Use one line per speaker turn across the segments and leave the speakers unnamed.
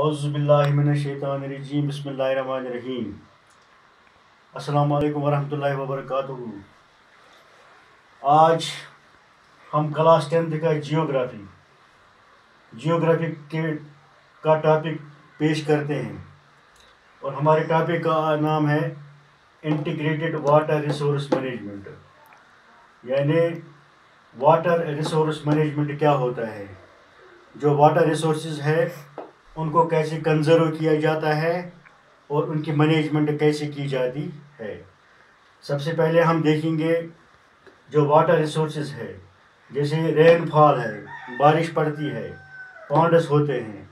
अज़बिल्लिमिनशैतानरजीम बसमीम अस्सलाम वालेकुम वरहमतुल्लाहि आज हम क्लास टेंथ का जियोग्राफी जियोग्राफी के का टॉपिक पेश करते हैं और हमारे टॉपिक का नाम है इंटीग्रेटेड वाटर रिसोर्स मैनेजमेंट यानी वाटर रिसोर्स मैनेजमेंट क्या होता है जो वाटर रिसोर्सेज है उनको कैसे कंजर्व किया जाता है और उनकी मैनेजमेंट कैसे की जाती है। सबसे पहले हम देखेंगे जो वाटर रिसोर्सेज है, जैसे रेनफॉल है, बारिश पड़ती है पॉन्ड्स होते हैं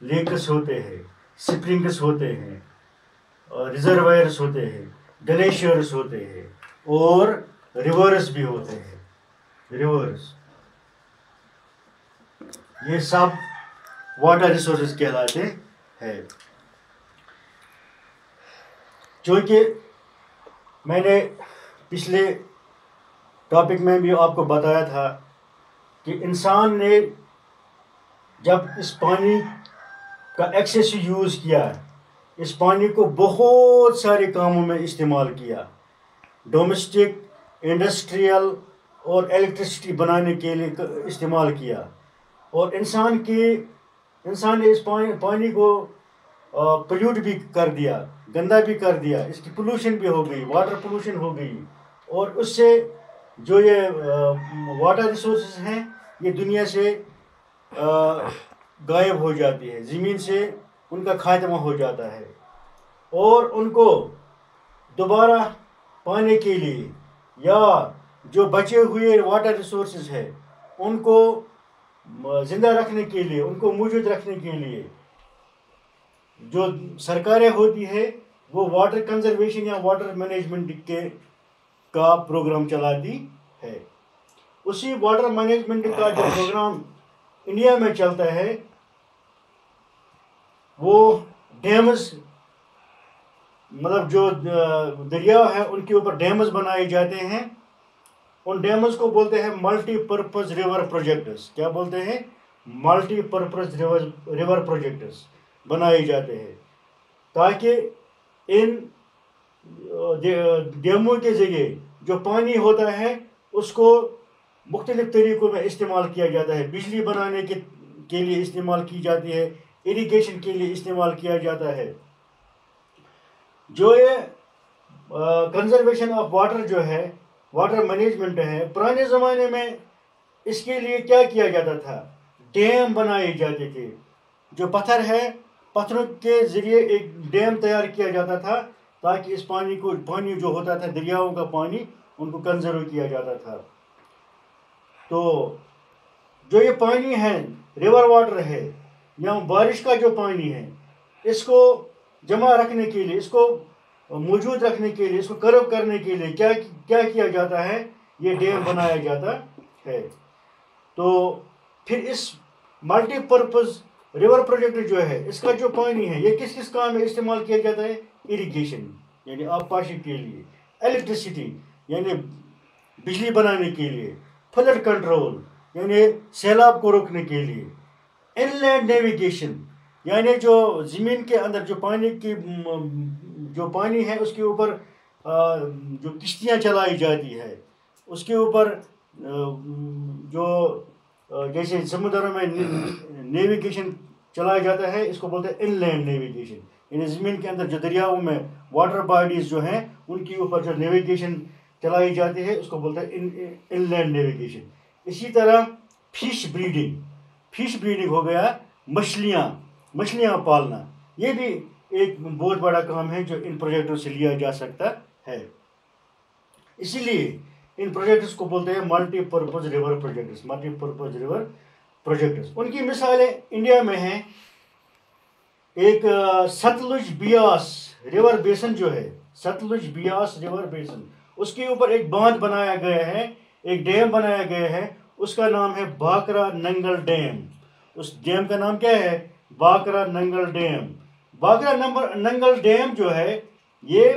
लेक्स होते हैं स्प्रिंग्स होते हैं रिजर्वायर्स होते हैं ग्लेशियर्स होते हैं, और रिवर्स भी होते हैं रिवर्स ये सब वाटर रिसोर्सेज कहलाते हैं। जो कि मैंने पिछले टॉपिक में भी आपको बताया था कि इंसान ने जब इस पानी का एक्सेस यूज़ किया, इस पानी को बहुत सारे कामों में इस्तेमाल किया। डोमेस्टिक इंडस्ट्रियल और इलेक्ट्रिसिटी बनाने के लिए इस्तेमाल किया। और इंसान की इंसान ने इस पानी पानी को पोल्यूट भी कर दिया, गंदा भी कर दिया, इसकी पोल्यूशन भी हो गई वाटर पोल्यूशन हो गई। और उससे जो ये वाटर रिसोर्स हैं, ये दुनिया से गायब हो जाती है, ज़मीन से उनका खात्मा हो जाता है। और उनको दोबारा पाने के लिए या जो बचे हुए वाटर रिसोर्स है, उनको ज़िंदा रखने के लिए, उनको मौजूद रखने के लिए, जो सरकारें होती है, वो वाटर कंजर्वेशन या वाटर मैनेजमेंट के, का प्रोग्राम चलाती है। उसी वाटर मैनेजमेंट का जो प्रोग्राम इंडिया में चलता है, वो डैम्स मतलब जो दरिया है, उनके ऊपर डैम्स बनाए जाते हैं। उन डैम्स को बोलते हैं मल्टीपर्पज़ रिवर प्रोजेक्ट्स क्या बोलते हैं? मल्टीपर्पज़ रिवर रिवर प्रोजेक्ट्स बनाए जाते हैं। ताकि इन डैमों के ज़रिए जो पानी होता है, उसको मुख्तलिफ़ तरीक़ों में इस्तेमाल किया जाता है। बिजली बनाने के के लिए इस्तेमाल की जाती है इरिगेशन के लिए इस्तेमाल किया जाता है। जो ये कंजर्वेशन ऑफ़ वाटर जो है वाटर मैनेजमेंट है। पुराने ज़माने में इसके लिए क्या किया जाता था? डैम बनाए जाते थे। जो पत्थर है, पत्थरों के ज़रिए एक डैम तैयार किया जाता था, ताकि इस पानी को, पानी जो होता था, दरियाओं का पानी, उनको कंजर्व किया जाता था। तो जो ये पानी है रिवर वाटर है, या बारिश का जो पानी है, इसको जमा रखने के लिए, इसको मौजूद रखने के लिए, इसको कर्व करने के लिए क्या क्या किया जाता है? ये डैम बनाया जाता है। तो फिर इस मल्टीपर्पज़ रिवर प्रोजेक्ट जो है, इसका जो पानी है, ये किस किस काम में इस्तेमाल किया जाता है? इरिगेशन यानी आबपाशी के लिए। इलेक्ट्रिसिटी यानी बिजली बनाने के लिए। फ्लड कंट्रोल यानी सैलाब को रोकने के लिए। इनलैंड नेविगेशन यानी जो ज़मीन के अंदर जो पानी की जो पानी है उसके ऊपर जो किश्तियाँ चलाई जाती है, उसके ऊपर जो जैसे समुद्र में नेविगेशन चलाया जाता है, इसको बोलते हैं इनलैंड नेविगेशन यानी ज़मीन के अंदर जो दरियाओं में वाटर बॉडीज़ जो हैं, उनके ऊपर जो नेविगेशन चलाई जाती है, उसको बोलते हैं इन इनलैंड नेविगेशन इसी तरह फ़िश ब्रीडिंग फ़िश ब्रीडिंग हो गया मछलियाँ मछलियाँ पालना. ये भी एक बहुत बड़ा काम है जो इन प्रोजेक्टों से लिया जा सकता है। इसीलिए इन प्रोजेक्ट्स को बोलते हैं multipurpose river projects multipurpose river projects उनकी मिसालें इंडिया में हैं। एक सतलुज बियास रिवर बेसन जो है, सतलुज बियास रिवर बेसन उसके ऊपर एक बाँध बनाया गया है, एक डैम बनाया गया है, उसका नाम है बाकरा नंगल डैम उस डैम का नाम क्या है? Bhakra Nangal dam Bhakra number, Nangal dam जो है, ये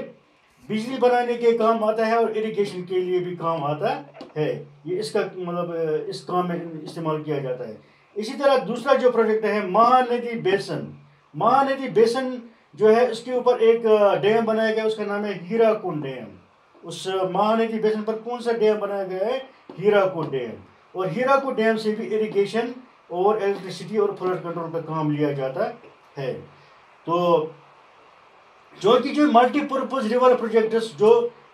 बिजली बनाने के काम आता है और इरिगेशन के लिए भी काम आता है। ये इसका मतलब इस काम में इस्तेमाल किया जाता है। इसी तरह दूसरा जो प्रोजेक्ट है, महानदी बेसन। महानदी बेसन जो है उसके ऊपर एक डैम बनाया गया, उसका नाम है हीराकुंड डैम। उस महानदी बेसन पर कौन सा डैम बनाया गया है? हीराकुंड डैम। और हीराकुंड डैम से भी इरिगेशन और इलेक्ट्रिसिटी और फ्लड कंट्रोल का काम लिया जाता है। तो जो कि जो मल्टीपर्पज़ रिवर प्रोजेक्ट्स जो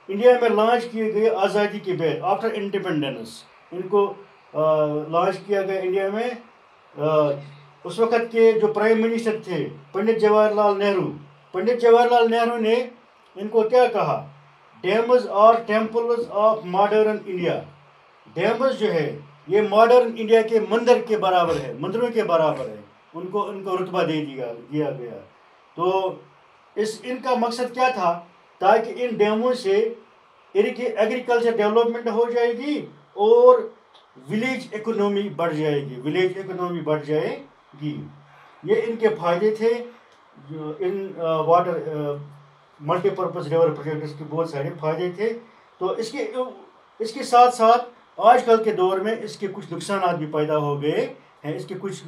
इंडिया में लॉन्च किए गए आज़ादी के बाद आफ्टर इंडिपेंडेंस इनको लॉन्च किया गया इंडिया में। आ, उस वक़्त के जो प्राइम मिनिस्टर थे पंडित जवाहरलाल नेहरू। पंडित जवाहरलाल नेहरू ने इनको क्या कहा? डैम्स और temples of modern India dams जो है ये मॉडर्न इंडिया के मंदिर के बराबर है मंदिरों के बराबर है। उनको उनको रुतबा दे दिया दिया गया। तो इस, इनका मकसद क्या था? ताकि इन डैमों से इनकी एग्रीकल्चर डेवलपमेंट हो जाएगी और विलेज इकोनॉमी बढ़ जाएगी विलेज इकोनॉमी बढ़ जाएगी। ये इनके फ़ायदे थे। इन वाटर मल्टीपर्पज़ रिवर प्रोजेक्ट्स के बहुत सारे फ़ायदे थे। तो इसके इसके साथ साथ आजकल के दौर में इसके कुछ नुकसान भी पैदा हो गए हैं। इसके कुछ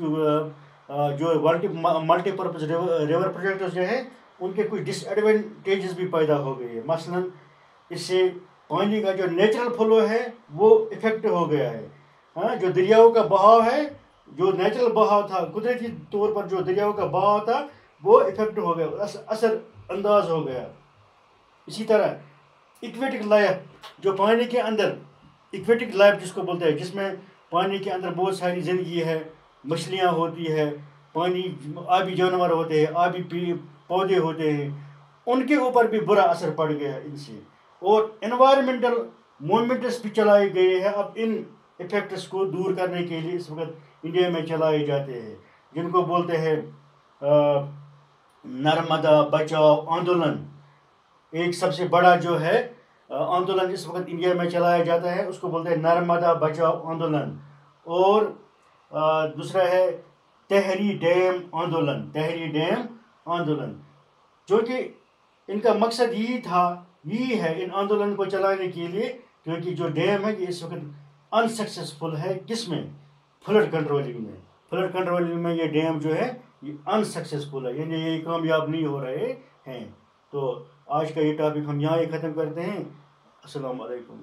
जो मल्टी मल्टीपर्पज़ रिवर प्रोजेक्ट जो है उनके कुछ डिसएडवेंटेजेस भी पैदा हो गई है। मसलन इससे पानी का जो नेचुरल फ्लो है वो इफ़ेक्ट हो गया है। हाँ जो दरियाओं का बहाव है जो नेचुरल बहाव था कुदरती तौर पर जो दरियाओं का बहाव था वो इफ़ेक्ट हो गया अस, असर अंदाज हो गया। इसी तरह इक्वेटिक लाइफ जो पानी के अंदर इक्वेटिक लाइफ जिसको बोलते हैं जिसमें पानी के अंदर बहुत सारी ज़िंदगी है मछलियाँ होती है, पानी आबी जानवर होते हैं आबी पौधे होते हैं, उनके ऊपर भी बुरा असर पड़ गया इनसे। और इन्वायरमेंटल मूवमेंट्स भी चलाए गए हैं। अब इन इफेक्ट्स को दूर करने के लिए इस वक्त इंडिया में चलाए जाते हैं, जिनको बोलते हैं नर्मदा बचाओ आंदोलन। एक सबसे बड़ा जो है आंदोलन इस वक्त इंडिया में चलाया जाता है, उसको बोलते हैं नर्मदा बचाओ आंदोलन। और दूसरा है तहरी डैम आंदोलन, तहरी डैम आंदोलन। जो कि इनका मकसद यही था, यही है इन आंदोलन को चलाने के लिए, क्योंकि जो डैम है कि इस वक्त अनसक्सेसफुल है किसमें फ्लड कंट्रोलिंग में। फ्लड कंट्रोलिंग में ये डैम जो है, ये अनसक्सेसफुल है, यानी ये कामयाब नहीं हो रहे हैं। तो आज का ये टॉपिक हम यहाँ ही ख़त्म करते हैं। असलकुम